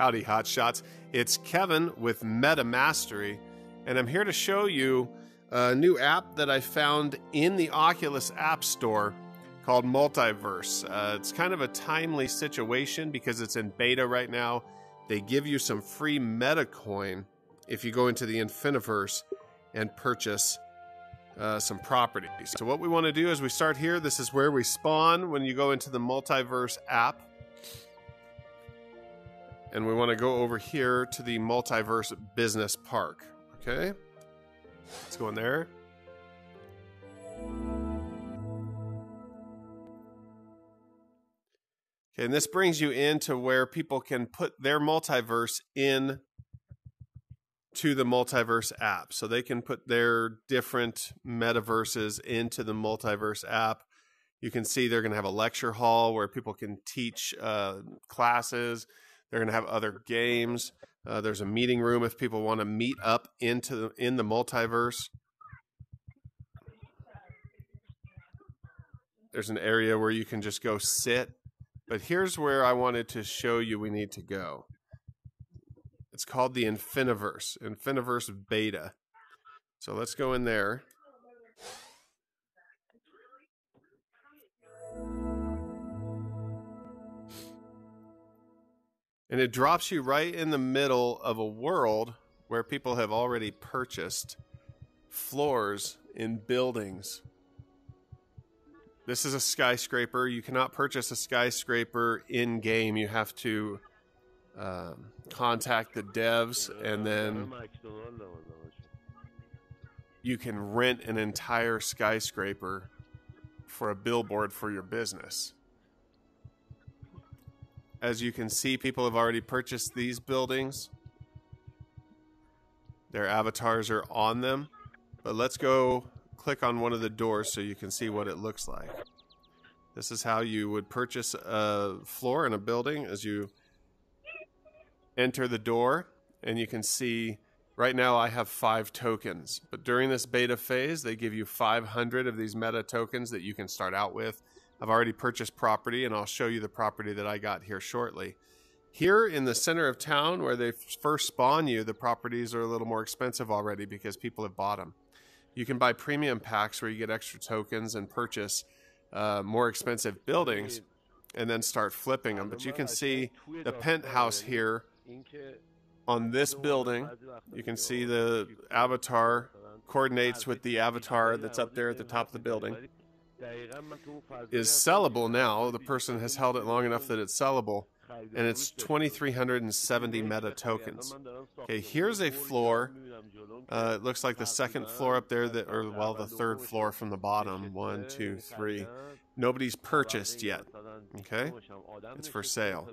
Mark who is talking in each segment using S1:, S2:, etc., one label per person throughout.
S1: Howdy, hotshots. It's Kevin with Meta Mastery, and I'm here to show you a new app that I found in the Oculus App Store called Multiverse. Uh, it's kind of a timely situation because it's in beta right now. They give you some free MetaCoin if you go into the Infiniverse and purchase uh, some properties. So what we want to do is we start here. This is where we spawn when you go into the Multiverse app. And we want to go over here to the Multiverse Business Park. Okay? Let's go in there. Okay, and this brings you into where people can put their multiverse in to the multiverse app. So they can put their different metaverses into the multiverse app. You can see they're going to have a lecture hall where people can teach uh, classes. They're going to have other games. Uh, there's a meeting room if people want to meet up into the, in the multiverse. There's an area where you can just go sit. But here's where I wanted to show you we need to go. It's called the Infiniverse, Infiniverse Beta. So let's go in there. And it drops you right in the middle of a world where people have already purchased floors in buildings. This is a skyscraper. You cannot purchase a skyscraper in game. You have to um, contact the devs and then you can rent an entire skyscraper for a billboard for your business. As you can see, people have already purchased these buildings. Their avatars are on them. But let's go click on one of the doors so you can see what it looks like. This is how you would purchase a floor in a building as you enter the door and you can see right now I have five tokens. But during this beta phase, they give you 500 of these meta tokens that you can start out with. I've already purchased property, and I'll show you the property that I got here shortly. Here in the center of town, where they first spawn you, the properties are a little more expensive already because people have bought them. You can buy premium packs where you get extra tokens and purchase uh, more expensive buildings and then start flipping them. But you can see the penthouse here on this building. You can see the avatar coordinates with the avatar that's up there at the top of the building is sellable now. The person has held it long enough that it's sellable, and it's 2,370 meta tokens. Okay, here's a floor. Uh, it looks like the second floor up there, that, or well, the third floor from the bottom. One, two, three. Nobody's purchased yet. Okay, it's for sale.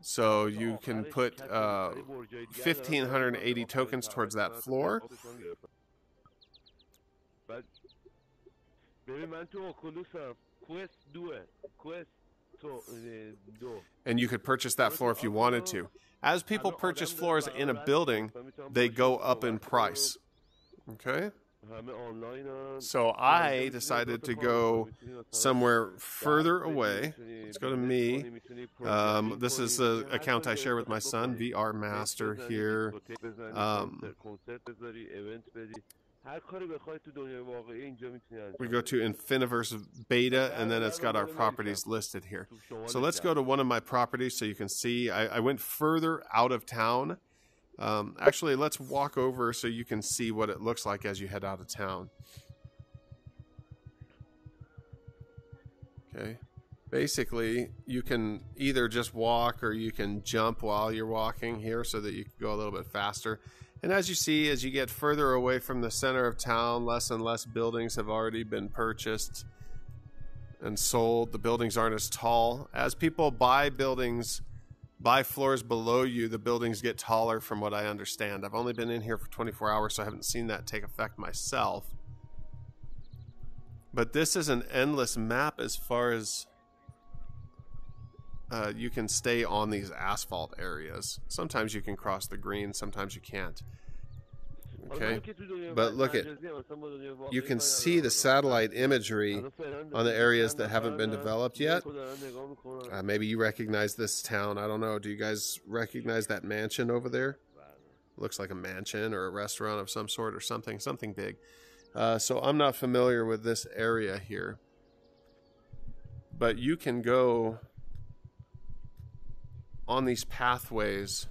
S1: So you can put uh, 1,580 tokens towards that floor. And you could purchase that floor if you wanted to. As people purchase floors in a building, they go up in price. Okay? So I decided to go somewhere further away. Let's go to me. Um, this is an account I share with my son, VR Master here. Um, we go to Infiniverse Beta, and then it's got our properties listed here. So let's go to one of my properties so you can see. I, I went further out of town. Um, actually, let's walk over so you can see what it looks like as you head out of town. Okay. Basically, you can either just walk or you can jump while you're walking here so that you can go a little bit faster. And as you see, as you get further away from the center of town, less and less buildings have already been purchased and sold. The buildings aren't as tall. As people buy buildings, buy floors below you, the buildings get taller from what I understand. I've only been in here for 24 hours, so I haven't seen that take effect myself. But this is an endless map as far as uh, you can stay on these asphalt areas. Sometimes you can cross the green, sometimes you can't. Okay, but look at you can see the satellite imagery on the areas that haven't been developed yet. Uh, maybe you recognize this town. I don't know. Do you guys recognize that mansion over there? Looks like a mansion or a restaurant of some sort or something, something big. Uh, so I'm not familiar with this area here. But you can go on these pathways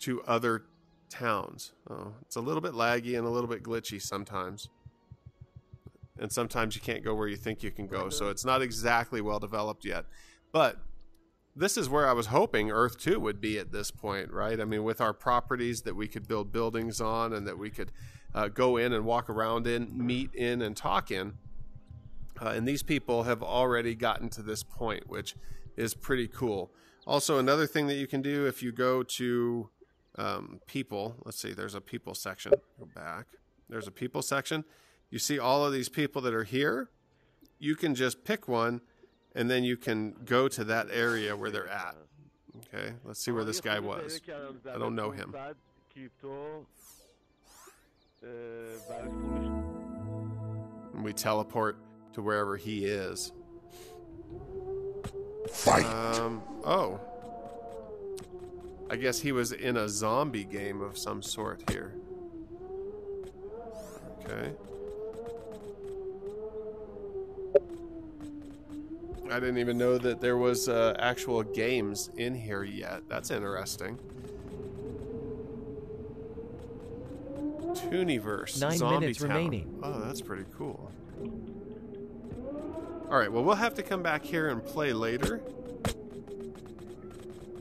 S1: to other towns. Oh, it's a little bit laggy and a little bit glitchy sometimes. And sometimes you can't go where you think you can go. So it's not exactly well developed yet. But this is where I was hoping Earth 2 would be at this point, right? I mean, with our properties that we could build buildings on and that we could uh, go in and walk around in, meet in, and talk in. Uh, and these people have already gotten to this point, which is pretty cool. Also, another thing that you can do if you go to um, people, let's see, there's a people section. Go back. There's a people section. You see all of these people that are here. You can just pick one, and then you can go to that area where they're at. Okay, let's see where this guy was. I don't know him. And we teleport to wherever he is.
S2: Fight.
S1: Um, oh. I guess he was in a zombie game of some sort here. Okay. I didn't even know that there was uh, actual games in here yet. That's interesting. Tooniverse.
S3: Nine
S1: Zombie
S3: minutes
S1: Town.
S3: remaining.
S1: Oh, that's pretty cool. All right, well, we'll have to come back here and play later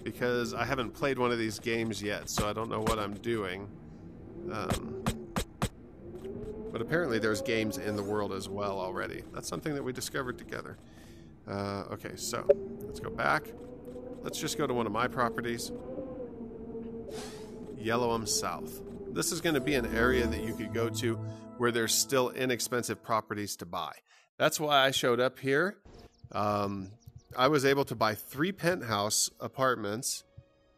S1: because I haven't played one of these games yet, so I don't know what I'm doing. Um, but apparently, there's games in the world as well already. That's something that we discovered together. Uh, okay, so let's go back. Let's just go to one of my properties, Yellowham South. This is going to be an area that you could go to where there's still inexpensive properties to buy. That's why I showed up here. Um, I was able to buy three penthouse apartments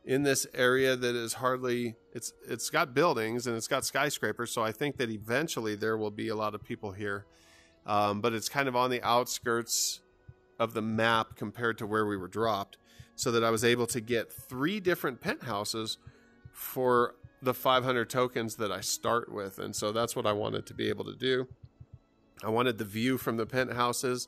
S1: in this area that is hardly it's it's got buildings and it's got skyscrapers. So I think that eventually there will be a lot of people here, um, but it's kind of on the outskirts of the map compared to where we were dropped. So that I was able to get three different penthouses for the 500 tokens that I start with, and so that's what I wanted to be able to do. I wanted the view from the penthouses.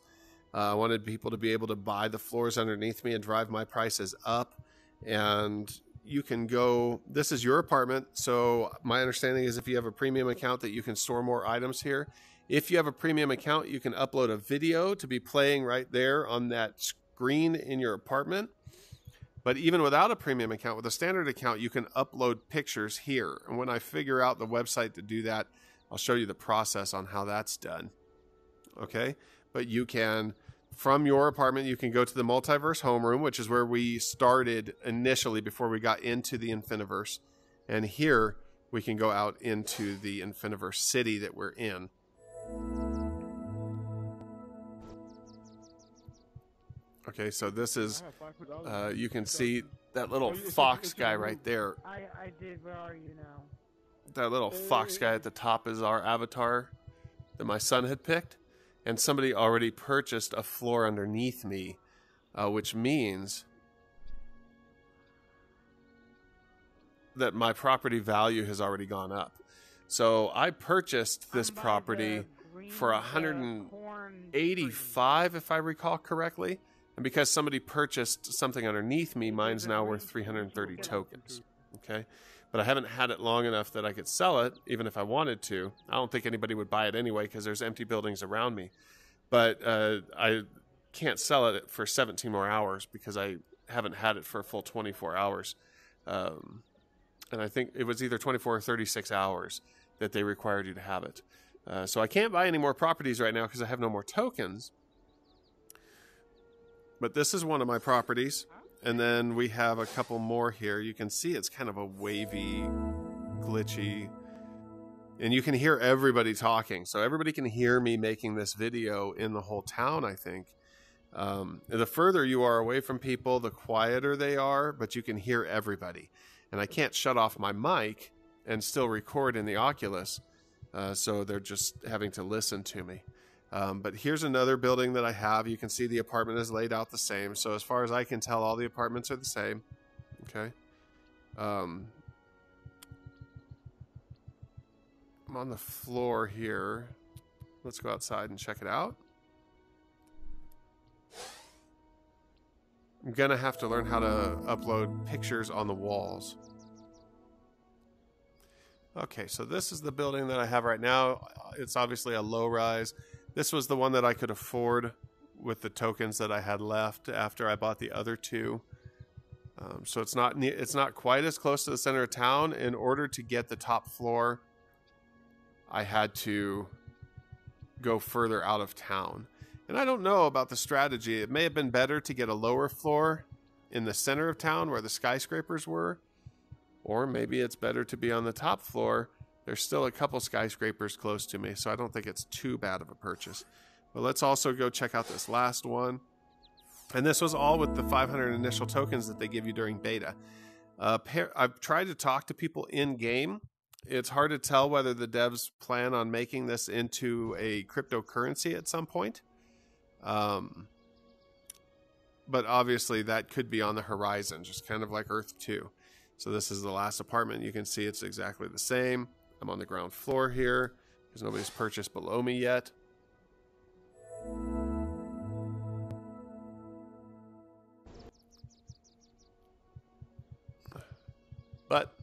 S1: Uh, I wanted people to be able to buy the floors underneath me and drive my prices up. And you can go, this is your apartment. So, my understanding is if you have a premium account, that you can store more items here. If you have a premium account, you can upload a video to be playing right there on that screen in your apartment. But even without a premium account, with a standard account, you can upload pictures here. And when I figure out the website to do that, I'll show you the process on how that's done okay? But you can, from your apartment, you can go to the multiverse homeroom, which is where we started initially before we got into the Infiniverse. And here we can go out into the Infiniverse city that we're in. Okay, so this is, uh, you can see that little fox guy right there.
S4: I, I did. Where are you now?
S1: That little fox guy at the top is our avatar that my son had picked and somebody already purchased a floor underneath me, uh, which means that my property value has already gone up. So I purchased this property for
S4: uh,
S1: 185, if I recall correctly. And because somebody purchased something underneath me, mine's now worth 330 tokens. Okay. But I haven't had it long enough that I could sell it, even if I wanted to. I don't think anybody would buy it anyway because there's empty buildings around me. But uh, I can't sell it for 17 more hours because I haven't had it for a full 24 hours. Um, and I think it was either 24 or 36 hours that they required you to have it. Uh, so I can't buy any more properties right now because I have no more tokens. But this is one of my properties. And then we have a couple more here. You can see it's kind of a wavy, glitchy. And you can hear everybody talking. So everybody can hear me making this video in the whole town, I think. Um, the further you are away from people, the quieter they are, but you can hear everybody. And I can't shut off my mic and still record in the Oculus. Uh, so they're just having to listen to me. Um, but here's another building that I have. You can see the apartment is laid out the same. So as far as I can tell, all the apartments are the same. Okay. Um, I'm on the floor here. Let's go outside and check it out. I'm gonna have to learn how to upload pictures on the walls. Okay, so this is the building that I have right now. It's obviously a low rise. This was the one that I could afford with the tokens that I had left after I bought the other two. Um, so it's not it's not quite as close to the center of town. In order to get the top floor, I had to go further out of town. And I don't know about the strategy. It may have been better to get a lower floor in the center of town where the skyscrapers were, or maybe it's better to be on the top floor. There's still a couple skyscrapers close to me, so I don't think it's too bad of a purchase. But let's also go check out this last one. And this was all with the 500 initial tokens that they give you during beta. Uh, I've tried to talk to people in game. It's hard to tell whether the devs plan on making this into a cryptocurrency at some point. Um, but obviously, that could be on the horizon, just kind of like Earth 2. So, this is the last apartment. You can see it's exactly the same. I'm on the ground floor here because nobody's purchased below me yet. But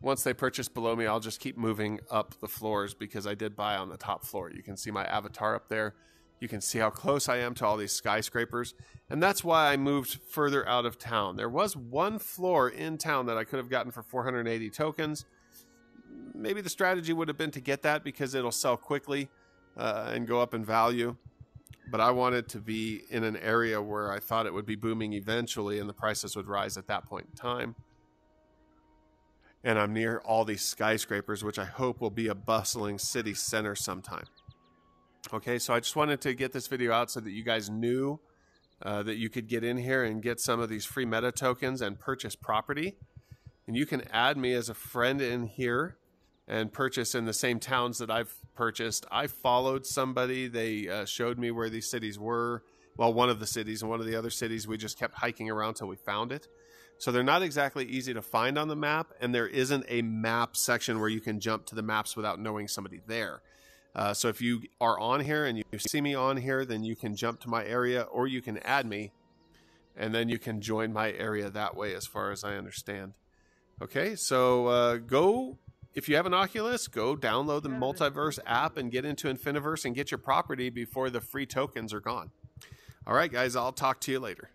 S1: once they purchase below me, I'll just keep moving up the floors because I did buy on the top floor. You can see my avatar up there. You can see how close I am to all these skyscrapers. And that's why I moved further out of town. There was one floor in town that I could have gotten for 480 tokens. Maybe the strategy would have been to get that because it'll sell quickly uh, and go up in value. But I wanted to be in an area where I thought it would be booming eventually and the prices would rise at that point in time. And I'm near all these skyscrapers, which I hope will be a bustling city center sometime. Okay, so I just wanted to get this video out so that you guys knew uh, that you could get in here and get some of these free meta tokens and purchase property. And you can add me as a friend in here and purchase in the same towns that I've purchased. I followed somebody, they uh, showed me where these cities were. Well, one of the cities and one of the other cities, we just kept hiking around till we found it. So they're not exactly easy to find on the map, and there isn't a map section where you can jump to the maps without knowing somebody there. Uh, so if you are on here and you see me on here, then you can jump to my area or you can add me and then you can join my area that way as far as I understand. Okay, so uh, go, if you have an Oculus, go download the Multiverse app and get into Infiniverse and get your property before the free tokens are gone. All right, guys, I'll talk to you later.